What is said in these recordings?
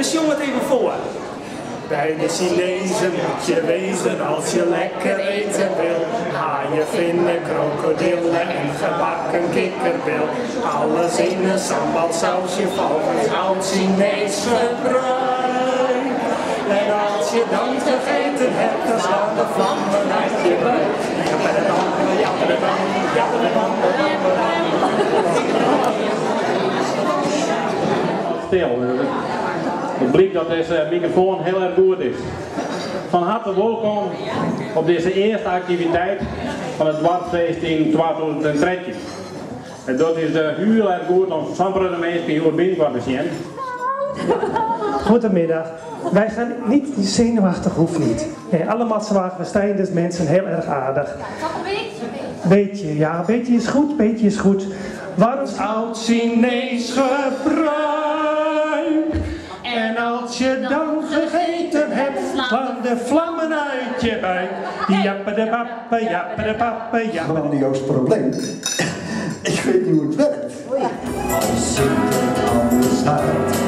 Dus jong het even voor. Bij de Chinezen moet je wezen als je lekker eten wil. Haaien, vinnen, krokodillen en gebakken kikkerbil. Alles in een sambalsausje volgens oud Chinees gebruik. En als je dan gegeten hebt, dan slaan de vlammen uit je buik. Japperdam, japperdam, japperdam, Stil. Het blijkt dat deze microfoon heel erg goed is. Van harte welkom op deze eerste activiteit van het Dwarfeest in 2013. En dat is de heel erg goed om sommige mensen hier binnen te zien. Goedemiddag. Wij zijn niet zenuwachtig, hoeft niet. Nee, allemaal zwaar verstaande mensen, heel erg aardig. Toch een beetje. Beetje, ja, een beetje is goed, beetje is goed. Waarom oud Chinees gebruik. Je dan gegeten hebt, slaan de vlammen uit je buik. Jappe de pappe, jappe de pappe, jappe de grandioos probleem. Ik weet niet hoe het werkt. Als ik er anders uit,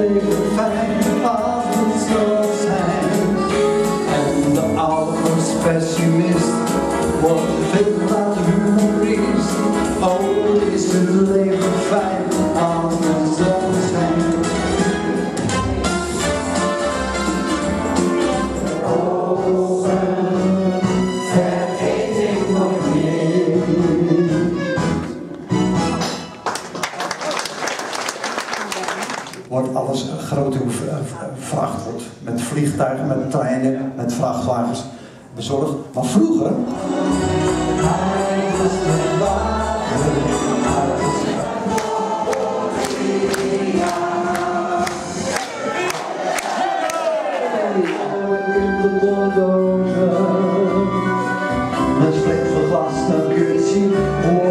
is het leven fijn als het zo zijn. En de allergrootste pessimist wordt veel later humorist. Oh, is het leven fijn als grote vracht wordt met vliegtuigen, met treinen, met vrachtwagens bezorgd. Maar vroeger. Dan kun je zien hoe.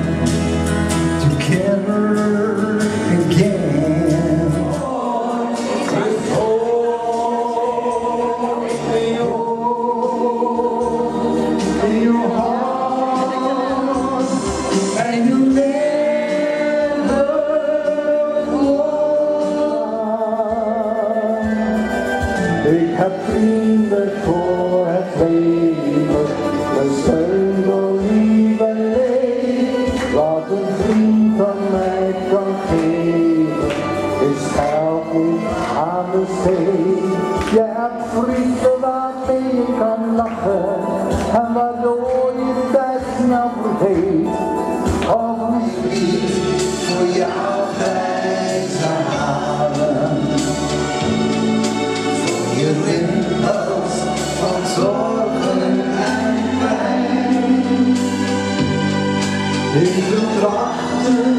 Ik heb vrienden voor het leven, een steun door lieve leed. Wat een vriend van mij kan geven, is niet aan de zee. Je hebt vrienden waarmee je kan lachen, en waardoor je tijd snel vergeet. Of misschien voor je altijd herhalen je van zorgen en pijn. Ik wil trachten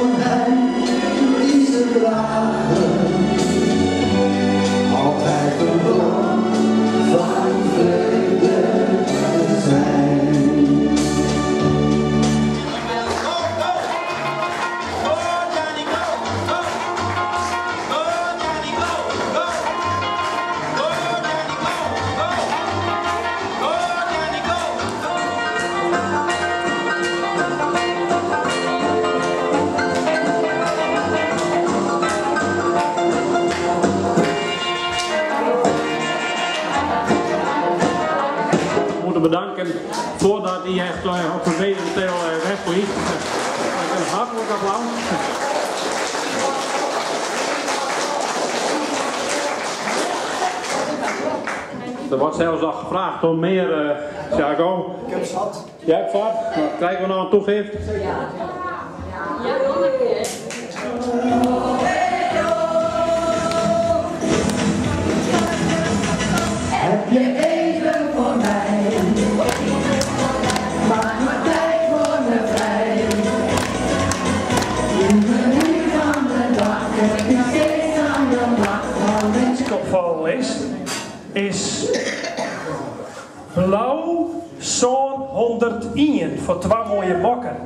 om hen die ze dragen, moeten bedanken voordat hij echt op een uh, wegvliegt. Een hartelijk applaus. Er wordt zelfs al gevraagd om meer, uh, Jaco. Ik heb zat. Jij hebt wat? Nou, krijgen we nog een toegift? Ja, blauw zo'n 101 voor twee mooie bokken.